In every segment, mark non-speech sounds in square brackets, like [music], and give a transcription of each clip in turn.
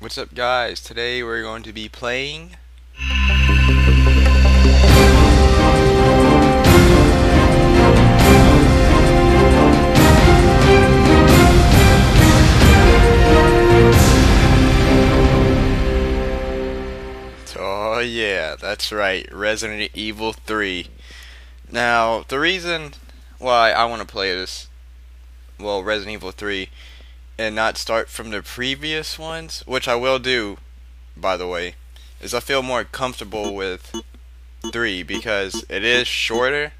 What's up guys? Today we're going to be playing Oh yeah, that's right, Resident Evil 3. Now, the reason why I want to play this, well, Resident Evil 3, and not start from the previous ones, which I will do, by the way, is I feel more comfortable with 3 because it is shorter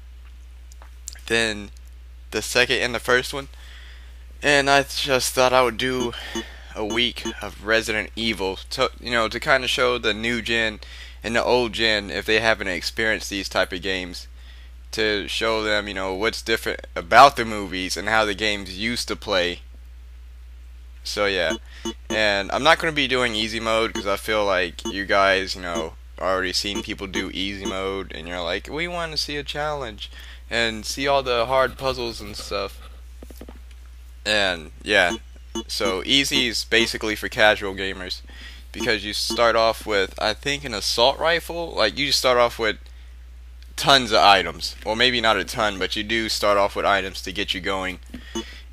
than the second and the first one. And I just thought I would do a week of Resident Evil to you know to kind of show the new gen and the old gen if they haven't experienced these type of games to show them you know what's different about the movies and how the games used to play so yeah and I'm not going to be doing easy mode because I feel like you guys you know already seen people do easy mode and you're like we want to see a challenge and see all the hard puzzles and stuff and yeah so easy is basically for casual gamers because you start off with I think an assault rifle. Like you just start off with tons of items. Well, maybe not a ton, but you do start off with items to get you going.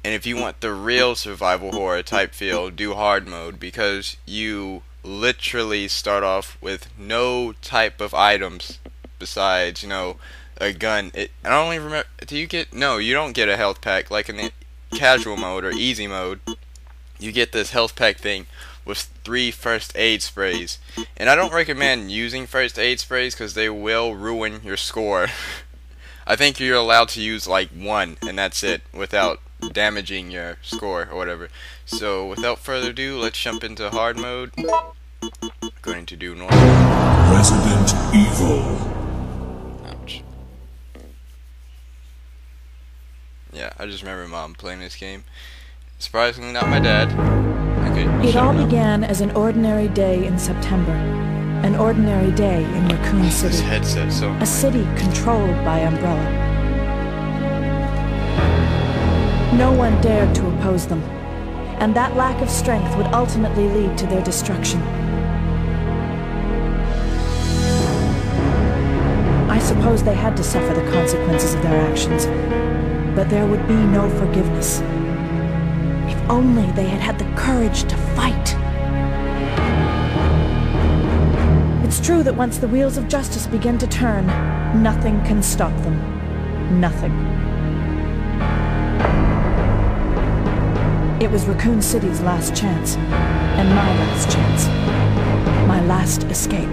And if you want the real survival horror type feel, do hard mode because you literally start off with no type of items besides, you know, a gun. It, I don't even remember. Do you get? No, you don't get a health pack like in the casual mode or easy mode you get this health pack thing with three first aid sprays. And I don't recommend using first aid sprays because they will ruin your score. [laughs] I think you're allowed to use like one and that's it without damaging your score or whatever. So without further ado, let's jump into hard mode. I'm going to do normal. Resident Evil. Ouch. Yeah, I just remember mom playing this game. Surprisingly, not my dad. Okay, It all up now. began as an ordinary day in September. An ordinary day in Raccoon This City. headset so A city controlled by Umbrella. No one dared to oppose them, and that lack of strength would ultimately lead to their destruction. I suppose they had to suffer the consequences of their actions, but there would be no forgiveness. If only they had had the courage to fight. It's true that once the wheels of justice begin to turn, nothing can stop them. Nothing. It was Raccoon City's last chance, and my last chance. My last escape.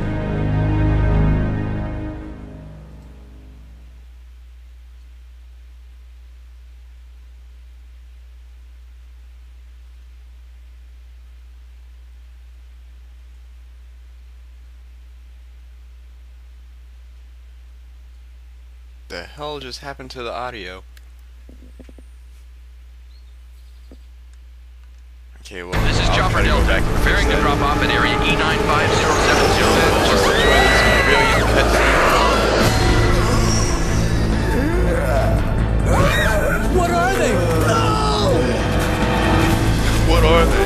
The hell just happened to the audio? Okay, well, This is I'll Chopper try to go Delta, back and fix preparing to drop off at area E95070. Just enjoy this brilliant cutscene. What are they? What are they?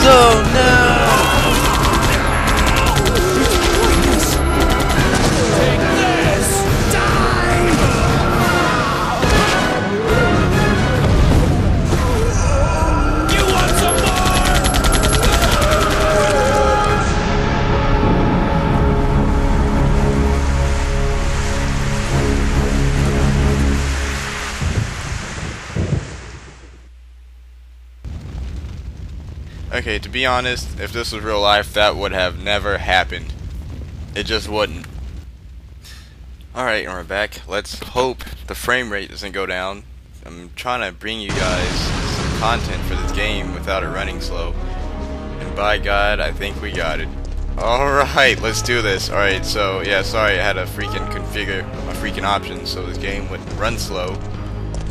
Oh no! Okay, to be honest, if this was real life, that would have never happened. It just wouldn't. Alright, and we're back. Let's hope the frame rate doesn't go down. I'm trying to bring you guys some content for this game without it running slow. And by God, I think we got it. Alright, let's do this. Alright, so, yeah, sorry I had to freaking configure a freaking option, so this game would run slow.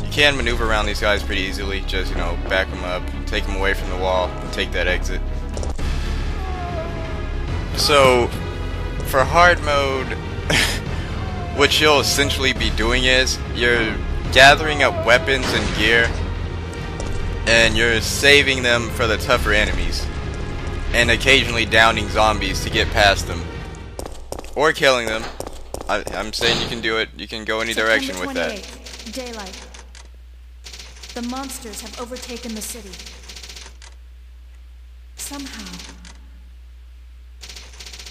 You can maneuver around these guys pretty easily, just, you know, back them up, take them away from the wall, and take that exit. So, for hard mode, [laughs] what you'll essentially be doing is, you're gathering up weapons and gear, and you're saving them for the tougher enemies and occasionally downing zombies to get past them. Or killing them. I, am saying you can do it. You can go any direction with that. Daylight. The monsters have overtaken the city. Somehow,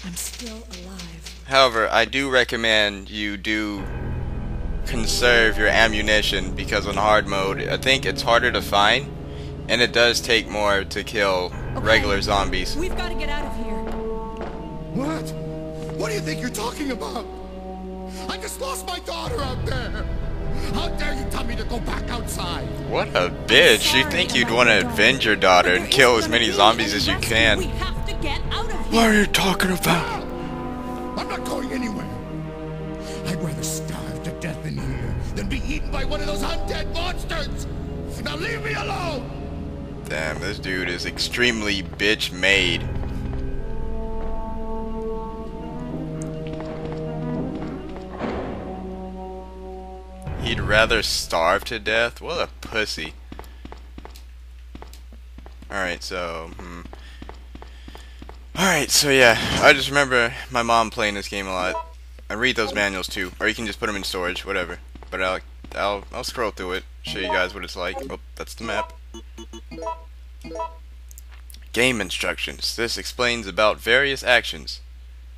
I'm still alive. However, I do recommend you do conserve your ammunition because on hard mode, I think it's harder to find and it does take more to kill Okay. regular zombies. We've got to get out of here. What? What do you think you're talking about? I just lost my daughter out there. How dare you tell me to go back outside? What a bitch. You think you'd want to avenge your daughter and kill as many zombies as you can. We have to get out of here. What are you talking about? I'm not going anywhere. I'd rather starve to death in here than be eaten by one of those undead monsters. Now leave me alone. Damn, this dude is extremely bitch He'd rather starve to death? What a pussy. Alright, so, hmm. Alright, so yeah, I just remember my mom playing this game a lot. I read those manuals too, or you can just put them in storage, whatever. But I'll, I'll, I'll scroll through it, show you guys what it's like. Oh, that's the map. Game instructions. This explains about various actions,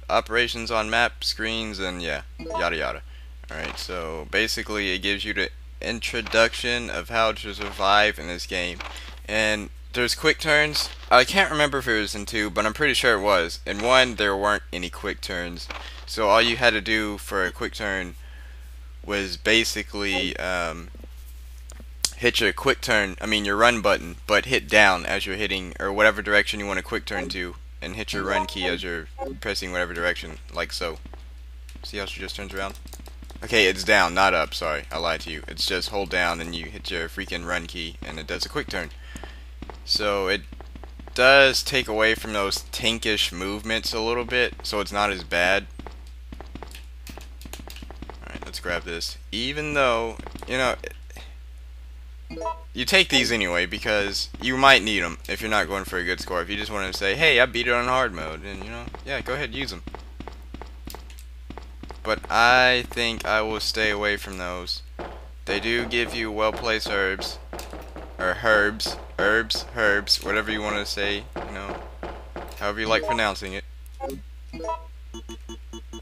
operations on map, screens, and yeah, yada yada. Alright, so basically it gives you the introduction of how to survive in this game. And there's quick turns. I can't remember if it was in 2, but I'm pretty sure it was. In 1, there weren't any quick turns. So all you had to do for a quick turn was basically um, hit your quick turn, I mean your run button, but hit down as you're hitting, or whatever direction you want to quick turn to, and hit your run key as you're pressing whatever direction, like so. See how she just turns around? Okay, it's down, not up, sorry, I lied to you. It's just hold down and you hit your freaking run key, and it does a quick turn. So it does take away from those tankish movements a little bit, so it's not as bad. Alright, let's grab this. Even though, you know, you take these anyway because you might need them if you're not going for a good score. If you just want to say, hey, I beat it on hard mode, and you know, yeah, go ahead, use them. But I think I will stay away from those. They do give you well-placed herbs, or herbs, herbs, herbs, whatever you want to say, you know, however you like pronouncing it. Uh,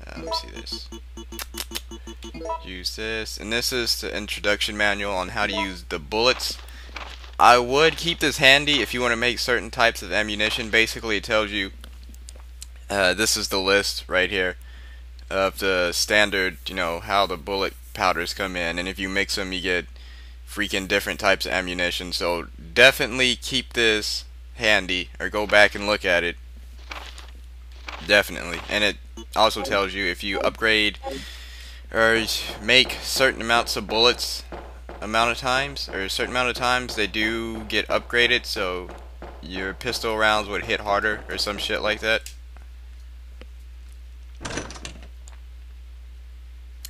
let me see this. Use this, and this is the introduction manual on how to use the bullets. I would keep this handy if you want to make certain types of ammunition. Basically, it tells you uh, this is the list right here of the standard, you know, how the bullet powders come in, and if you mix them, you get freaking different types of ammunition. So definitely keep this handy, or go back and look at it. Definitely, and it also tells you if you upgrade or make certain amounts of bullets amount of times, or a certain amount of times, they do get upgraded, so your pistol rounds would hit harder, or some shit like that.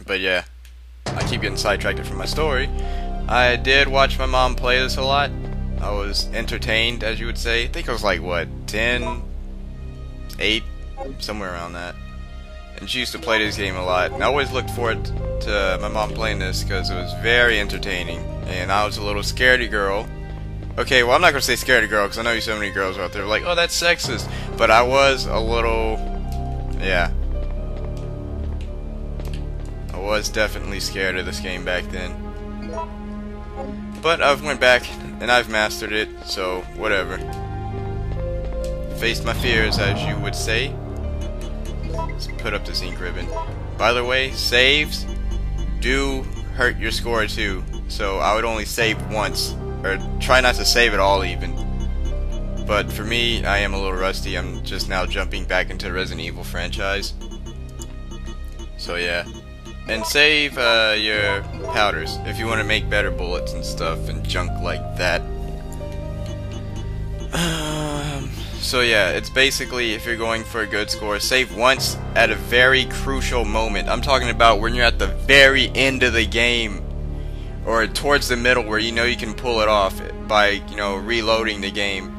But yeah, I keep getting sidetracked from my story. I did watch my mom play this a lot. I was entertained, as you would say. I think I was like, what, 10, 8, somewhere around that. And she used to play this game a lot. And I always looked forward to my mom playing this because it was very entertaining. And I was a little scaredy girl. Okay, well, I'm not going to say scaredy girl because I know you so many girls out there like, oh, that's sexist. But I was a little, yeah. Was definitely scared of this game back then. But I've went back and I've mastered it, so whatever. faced my fears, as you would say. Let's put up this ink ribbon. By the way, saves do hurt your score too. So I would only save once, or try not to save at all even. But for me, I am a little rusty. I'm just now jumping back into the Resident Evil franchise. So yeah. And save uh, your powders if you want to make better bullets and stuff and junk like that. Um, so yeah, it's basically if you're going for a good score, save once at a very crucial moment. I'm talking about when you're at the very end of the game or towards the middle where you know you can pull it off by, you know, reloading the game.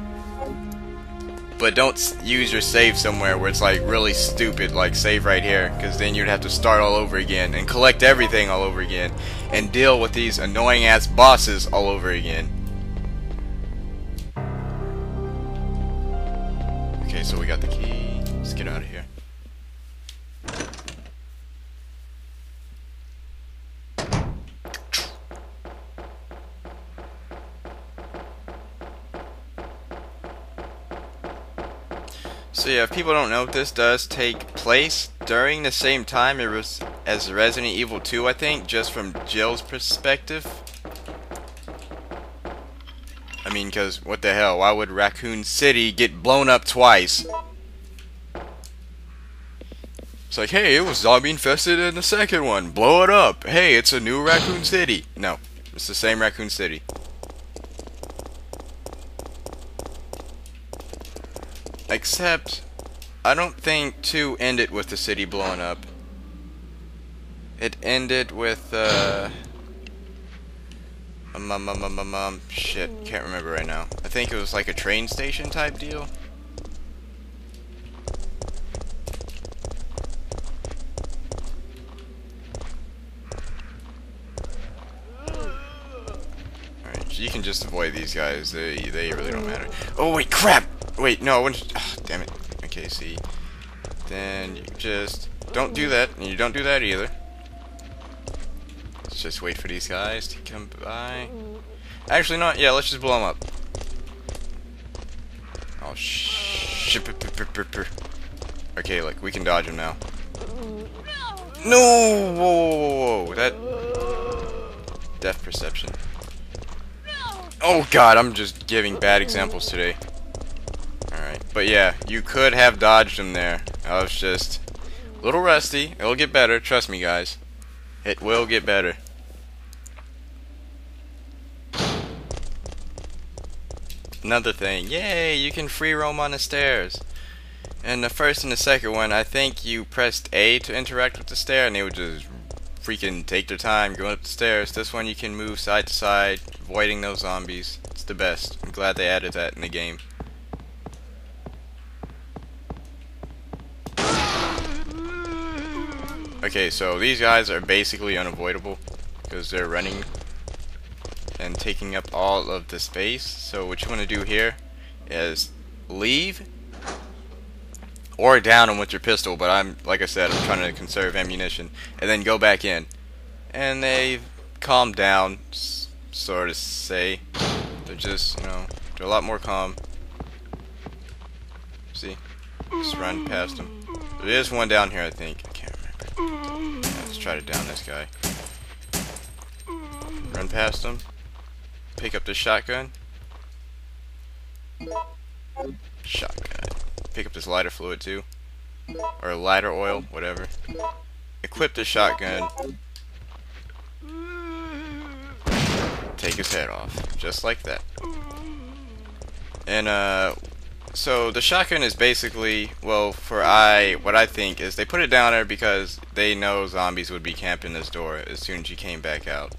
But don't use your save somewhere where it's like really stupid, like save right here, because then you'd have to start all over again and collect everything all over again and deal with these annoying ass bosses all over again. So yeah, if people don't know, this does take place during the same time it was as Resident Evil 2, I think, just from Jill's perspective. I mean, because what the hell? Why would Raccoon City get blown up twice? It's like, hey, it was zombie infested in the second one. Blow it up. Hey, it's a new Raccoon City. No, it's the same Raccoon City. Except, I don't think 2 ended with the city blowing up. It ended with, uh... Um, um, um, um, um, shit, can't remember right now. I think it was like a train station type deal. Alright, you can just avoid these guys. They, they really don't matter. Oh, wait, crap! Wait, no, when, oh, ah, damn it. Okay, see. Then you just don't do that, and you don't do that either. Let's just wait for these guys to come by. Actually, not. Yeah, let's just blow them up. Oh, shit. Okay, like, we can dodge them now. No! Whoa, whoa, whoa. That... Death perception. Oh, God, I'm just giving bad examples today. But yeah, you could have dodged him there. I was just a little rusty. It'll get better, trust me guys. It will get better. Another thing, yay, you can free roam on the stairs. And the first and the second one, I think you pressed A to interact with the stair and they would just freaking take their time going up the stairs. This one you can move side to side, avoiding those zombies. It's the best. I'm glad they added that in the game. Okay, so these guys are basically unavoidable because they're running and taking up all of the space. So what you want to do here is leave or down them with your pistol, but I'm, like I said, I'm trying to conserve ammunition, and then go back in. And they calm down, sort of say. They're just, you know, they're a lot more calm. See? Just run past them. There is one down here, I think. I can't remember. Yeah, let's try to down this guy. Run past him. Pick up the shotgun. Shotgun. Pick up this lighter fluid too. Or lighter oil, whatever. Equip the shotgun. Take his head off. Just like that. And uh so the shotgun is basically, well, for I, what I think is they put it down there because they know zombies would be camping this door as soon as you came back out.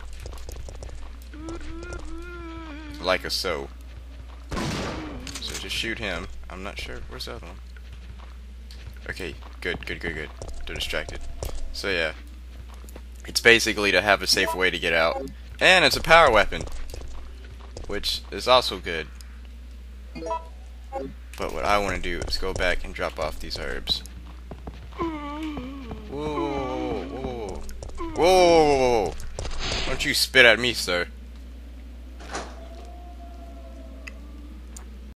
Like a so. So just shoot him. I'm not sure, where's the other one? Okay, good, good, good, good. They're distracted. So yeah. It's basically to have a safe way to get out. And it's a power weapon. Which is also good. But what I want to do is go back and drop off these herbs. Whoa, whoa, whoa, whoa, whoa, Don't you spit at me, sir.